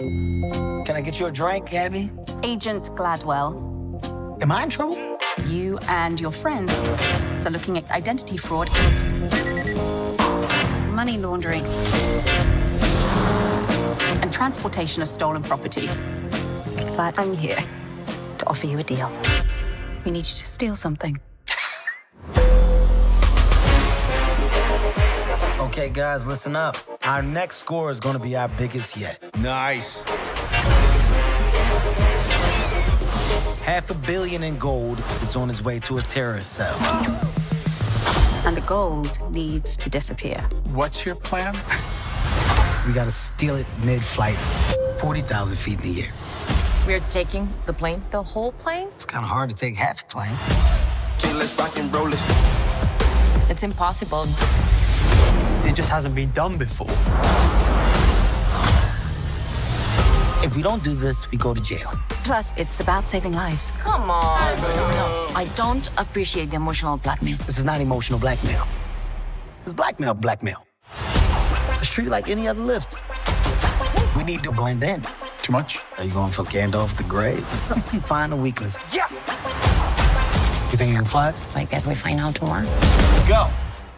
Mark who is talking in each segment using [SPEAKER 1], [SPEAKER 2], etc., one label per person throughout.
[SPEAKER 1] Can I get you a drink, Gabby?
[SPEAKER 2] Agent Gladwell,
[SPEAKER 1] Am I in trouble?
[SPEAKER 2] you and your friends are looking at identity fraud, money laundering, and transportation of stolen property. But I'm here to offer you a deal. We need you to steal something.
[SPEAKER 1] Okay, guys, listen up. Our next score is gonna be our biggest yet.
[SPEAKER 3] Nice.
[SPEAKER 1] Half a billion in gold is on its way to a terrorist cell.
[SPEAKER 2] And the gold needs to disappear.
[SPEAKER 4] What's your plan?
[SPEAKER 1] We gotta steal it mid-flight, 40,000 feet in the air.
[SPEAKER 5] We're taking the plane, the whole plane?
[SPEAKER 1] It's kind of hard to take half a plane.
[SPEAKER 6] Let's rock and roll this.
[SPEAKER 5] It's impossible.
[SPEAKER 4] It just hasn't been done before.
[SPEAKER 1] If we don't do this, we go to jail.
[SPEAKER 2] Plus, it's about saving lives.
[SPEAKER 5] Come on. I don't appreciate the emotional blackmail.
[SPEAKER 1] This is not emotional blackmail. It's blackmail, blackmail. It's treated like any other lift. We need to blend in.
[SPEAKER 4] Too much?
[SPEAKER 1] Are you going for Gandalf the Grey? Find a weakness. Yes! You think you can fly it?
[SPEAKER 5] I guess we find out tomorrow.
[SPEAKER 3] Go.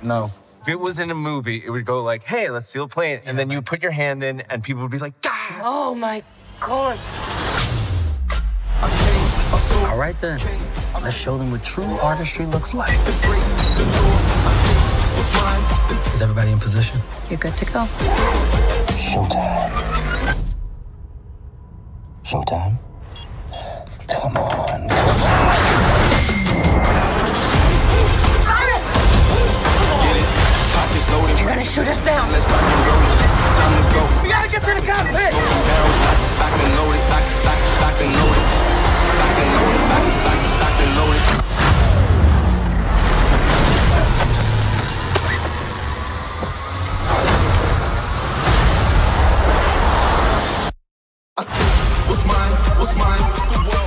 [SPEAKER 1] No.
[SPEAKER 3] If it was in a movie, it would go like, hey, let's steal a plane. And then you put your hand in, and people would be like, God.
[SPEAKER 5] Oh my god.
[SPEAKER 1] All right then. Let's show them what true artistry looks like. Is everybody in position?
[SPEAKER 2] You're good to go.
[SPEAKER 1] Showtime. Showtime. Come on.
[SPEAKER 5] shoot us down. Let's go.
[SPEAKER 6] Time let's
[SPEAKER 1] go. We gotta get to the cockpit. Back,
[SPEAKER 6] back, back, back and back and back, back, back and. What's mine? What's mine? The world.